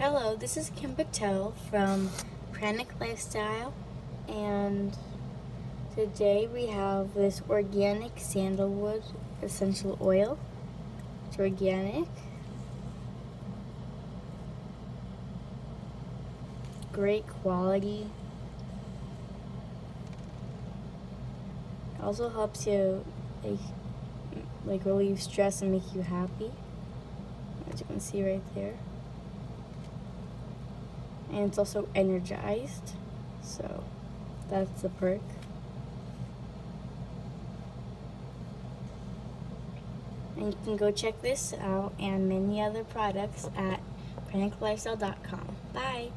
Hello, this is Kim Patel from Pranic Lifestyle, and today we have this organic sandalwood essential oil. It's organic. Great quality. It also helps you like, like relieve stress and make you happy. As you can see right there and it's also energized. So that's the perk. And you can go check this out and many other products at praniclifestyle.com bye